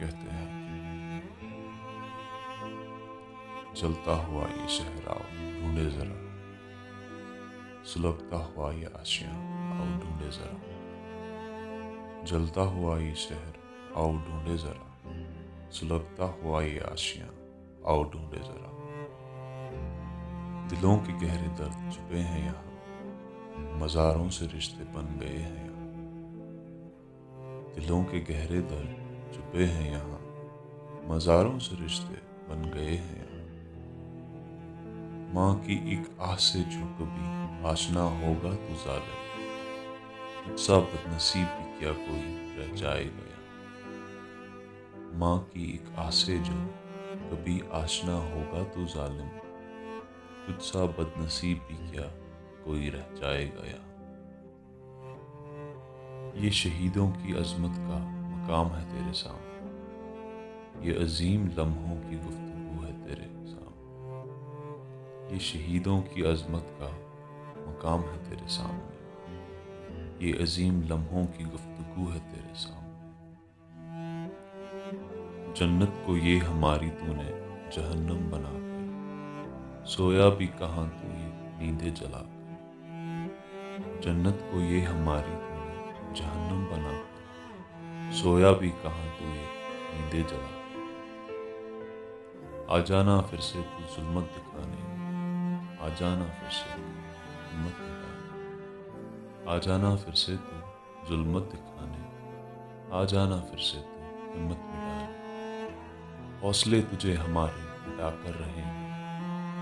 کہتے ہیں جلتا ہوا یہ شہر آؤ ڈھونڈے ذرا سلگتا ہوا یہ آشیاں آؤ ڈھونڈے ذرا۔ جلتا ہوا یہ شہر آؤ ڈھونڈے ذرا سلگتا ہوا یہ آشیاں آؤ ڈھونڈے ذرا۔ دلوں کے گہرے درد چھپے ہیں یہاں، مزاروں سے رشتے بن گئے ہیں یہاں۔ دلوں کے گہرے درد چھپے ہیں یہاں۔ مزاروں سے رشتے بن گئے ہیں یہاں۔ ماں کی ایک آہ سے جو کبھی آشنا ہوگا تو ظالم۔ سا بد نصیب بھی کیا کوئی رہ جائے گیا ماں کی ایک آہ سے جو کبھی آشنا ہوگا تو ظالم۔ تجھ سا بد نصیب بھی کیا کوئی رہ جائے گیا یہ شہیدوں کی عظمت کا مقام ہے تیرے سامنے۔ یہ عظیم لمحوں کی گفتگو ہے تیرے سامنے۔ یہ شہیدوں کی عظمت کا مقام ہے تیرے سامنے۔ یہ عظیم لمحوں کی گفتگو ہے تیرے سامنے۔ جنت کو یہ ہماری تو نے جہنم بنا کر، سویا بھی کہاں تو یہ نیندے جلا کر۔ جنت کو یہ ہماری تو نے جہنم بنا کر۔ سویا بھی کہاں تو یہ نیندے جلا۔ آ جانا پھر سے تو ظلمت دکھانے۔ آ جانا پھر سے ہمت مٹانے آ جانا پھر سے تو ظلمت دکھانے۔ آ جانا پھر سے تو ہمت مٹانے۔ حوصلے تجھے ہمارے مٹا کر رہے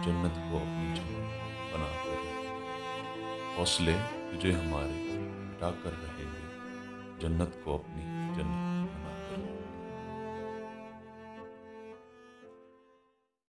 جنت کو اپنی جنت بنا کر رہے حوصلے تجھے ہمارے مٹا کر رہے جنت کو اپنی and